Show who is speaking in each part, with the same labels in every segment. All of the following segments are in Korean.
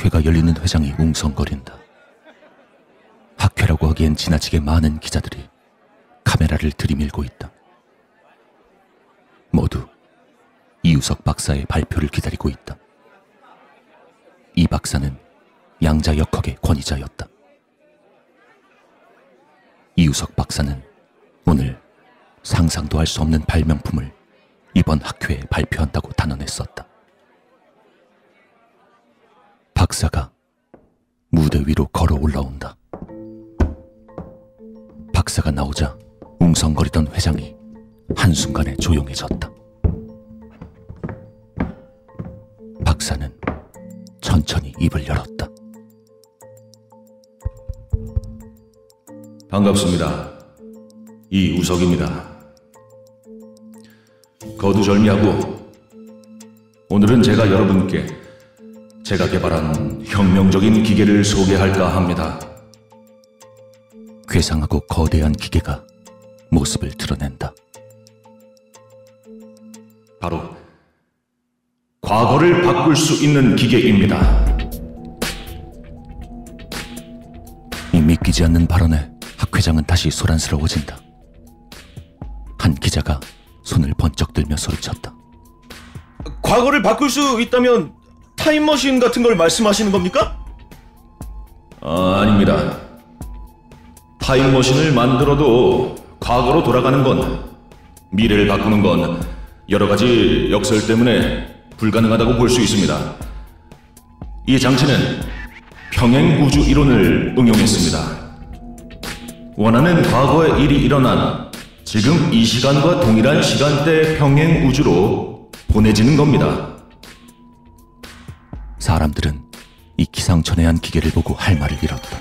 Speaker 1: 학회가 열리는 회장이 웅성거린다. 학회라고 하기엔 지나치게 많은 기자들이 카메라를 들이밀고 있다. 모두 이우석 박사의 발표를 기다리고 있다. 이 박사는 양자 역학의 권위자였다. 이우석 박사는 오늘 상상도 할 수 없는 발명품을 이번 학회에 발표한다고 단언했었다. 박사가 무대 위로 걸어 올라온다. 박사가 나오자 웅성거리던 회장이 한순간에 조용해졌다. 박사는 천천히 입을 열었다.
Speaker 2: 반갑습니다. 이우석입니다. 거두절미하고 오늘은 제가 여러분께 제가 개발한 혁명적인 기계를 소개할까 합니다.
Speaker 1: 괴상하고 거대한 기계가 모습을 드러낸다.
Speaker 2: 바로 과거를 바꿀 수 있는 기계입니다.
Speaker 1: 이 믿기지 않는 발언에 학 회장은 다시 소란스러워진다. 한 기자가 손을 번쩍 들며 소리쳤다.
Speaker 3: 과거를 바꿀 수 있다면 타임머신 같은 걸 말씀하시는 겁니까?
Speaker 2: 아, 아닙니다. 타임머신을 만들어도 과거로 돌아가는 건 미래를 바꾸는 건 여러 가지 역설 때문에 불가능하다고 볼 수 있습니다. 이 장치는 평행 우주 이론을 응용했습니다. 원하는 과거의 일이 일어난 지금 이 시간과 동일한 시간대 평행 우주로 보내지는 겁니다.
Speaker 1: 사람들은 이 기상천외한 기계를 보고 할 말을 잃었다.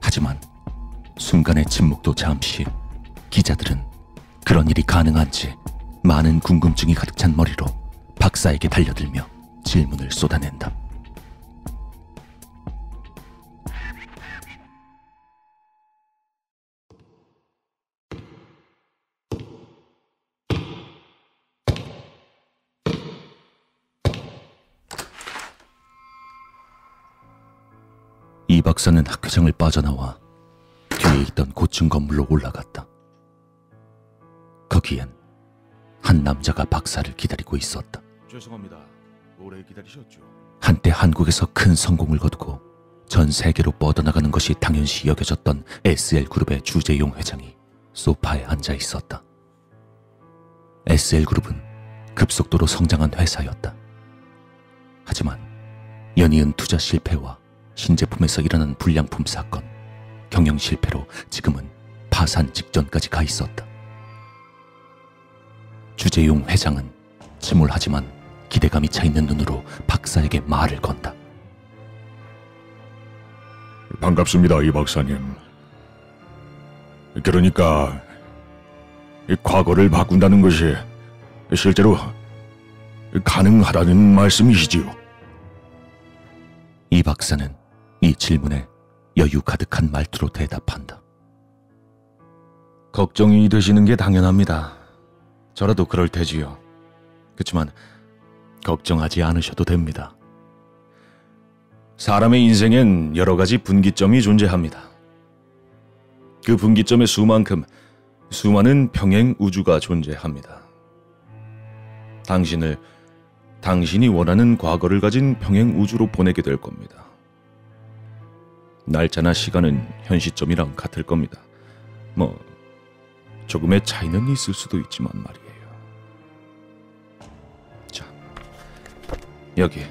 Speaker 1: 하지만 순간의 침묵도 잠시 기자들은 그런 일이 가능한지 많은 궁금증이 가득 찬 머리로 박사에게 달려들며 질문을 쏟아낸다. 박사는 학회장을 빠져나와 뒤에 있던 고층 건물로 올라갔다. 거기엔 한 남자가 박사를 기다리고 있었다.
Speaker 2: 죄송합니다. 오래 기다리셨죠?
Speaker 1: 한때 한국에서 큰 성공을 거두고 전 세계로 뻗어나가는 것이 당연시 여겨졌던 SL그룹의 주재용 회장이 소파에 앉아 있었다. SL그룹은 급속도로 성장한 회사였다. 하지만 연이은 투자 실패와 신제품에서 일어난 불량품 사건, 경영 실패로 지금은 파산 직전까지 가 있었다. 주재용 회장은 침울하지만 기대감이 차 있는 눈으로 박사에게 말을 건다.
Speaker 4: 반갑습니다, 이 박사님. 그러니까 이 과거를 바꾼다는 것이 실제로 가능하다는 말씀이시지요?
Speaker 1: 이 박사는 이 질문에 여유 가득한 말투로 대답한다.
Speaker 2: 걱정이 되시는 게 당연합니다. 저라도 그럴 테지요. 그렇지만 걱정하지 않으셔도 됩니다. 사람의 인생엔 여러 가지 분기점이 존재합니다. 그 분기점의 수만큼 수많은 평행 우주가 존재합니다. 당신을 당신이 원하는 과거를 가진 평행 우주로 보내게 될 겁니다. 날짜나 시간은 현 시점이랑 같을 겁니다. 뭐 조금의 차이는 있을 수도 있지만 말이에요. 자, 여기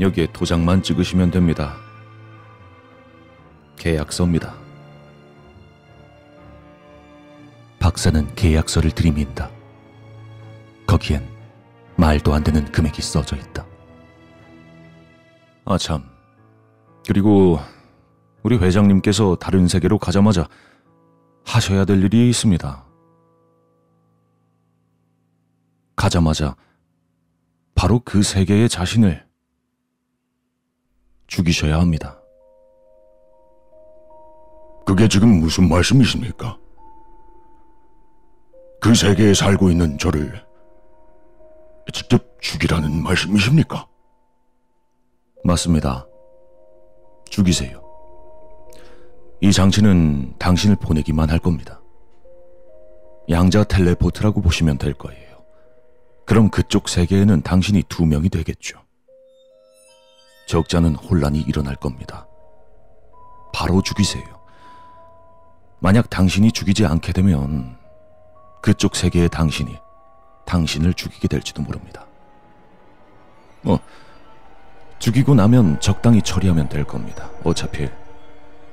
Speaker 2: 여기에 도장만 찍으시면 됩니다. 계약서입니다.
Speaker 1: 박사는 계약서를 들이민다. 거기엔 말도 안 되는 금액이 써져 있다.
Speaker 2: 아 참. 그리고 우리 회장님께서 다른 세계로 가자마자 하셔야 될 일이 있습니다. 가자마자 바로 그 세계의 자신을 죽이셔야 합니다.
Speaker 4: 그게 지금 무슨 말씀이십니까? 그 세계에 살고 있는 저를 직접 죽이라는 말씀이십니까?
Speaker 1: 맞습니다. 죽이세요. 이 장치는 당신을 보내기만 할 겁니다. 양자 텔레포트라고 보시면 될 거예요. 그럼 그쪽 세계에는 당신이 두 명이 되겠죠. 적자는 혼란이 일어날 겁니다. 바로 죽이세요. 만약 당신이 죽이지 않게 되면 그쪽 세계의 당신이 당신을 죽이게 될지도 모릅니다. 뭐, 죽이고 나면 적당히 처리하면 될 겁니다. 어차피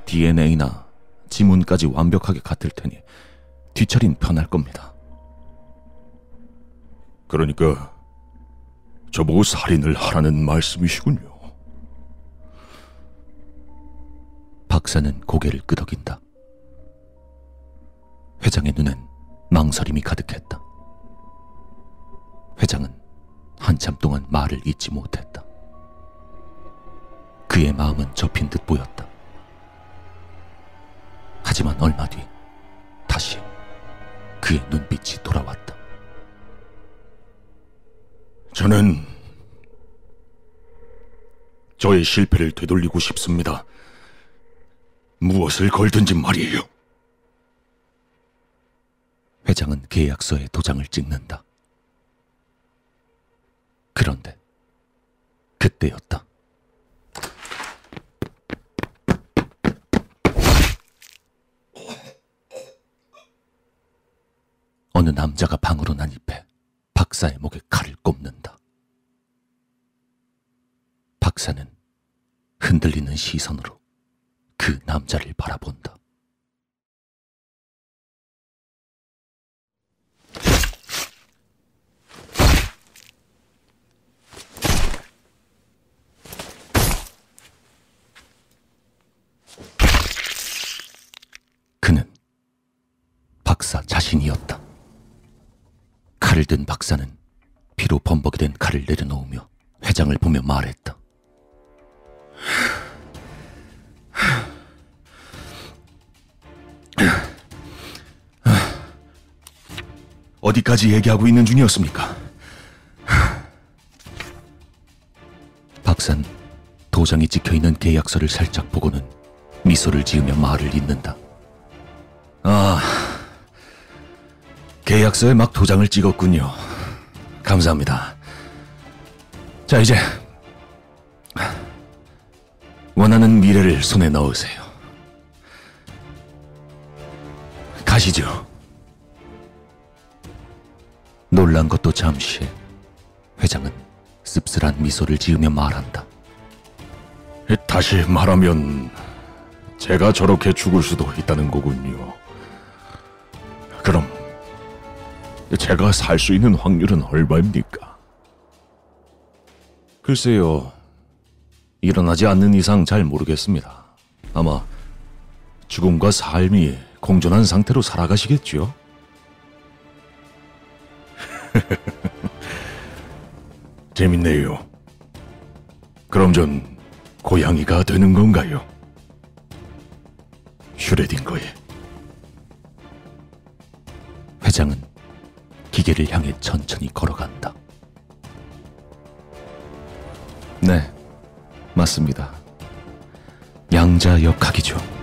Speaker 1: DNA나 지문까지 완벽하게 같을 테니 뒤처린 편할 겁니다.
Speaker 4: 그러니까 저보고 살인을 하라는 말씀이시군요.
Speaker 1: 박사는 고개를 끄덕인다. 회장의 눈엔 망설임이 가득했다. 회장은 한참 동안 말을 잇지 못했다. 그의 마음은 접힌 듯 보였다. 하지만 얼마 뒤 다시 그의 눈빛이 돌아왔다.
Speaker 4: 저는 저의 실패를 되돌리고 싶습니다. 무엇을 걸든지 말이에요.
Speaker 1: 회장은 계약서에 도장을 찍는다. 그런데 그때였다. 어느 남자가 방으로 난입해 박사의 목에 칼을 꼽는다. 박사는 흔들리는 시선으로 그 남자를 바라본다. 그는 박사 자신이었다. 칼을 든 박사는 피로 범벅이 된 칼을 내려놓으며 회장을 보며 말했다.
Speaker 3: 어디까지 얘기하고 있는 중이었습니까?
Speaker 1: 박산 도장이 찍혀 있는 계약서를 살짝 보고는 미소를 지으며 말을 잇는다.
Speaker 3: 아, 계약서에 막 도장을 찍었군요. 감사합니다. 자, 이제 원하는 미래를 손에 넣으세요. 가시죠.
Speaker 1: 놀란 것도 잠시 회장은 씁쓸한 미소를 지으며 말한다.
Speaker 4: 다시 말하면 제가 저렇게 죽을 수도 있다는 거군요. 제가 살 수 있는 확률은 얼마입니까?
Speaker 1: 글쎄요. 일어나지 않는 이상 잘 모르겠습니다. 아마 죽음과 삶이 공존한 상태로 살아가시겠죠?
Speaker 4: 재밌네요. 그럼 전 고양이가 되는 건가요? 슈레딩거의
Speaker 1: 회장은 기계를 향해 천천히 걸어간다. 네, 맞습니다. 양자 역학이죠.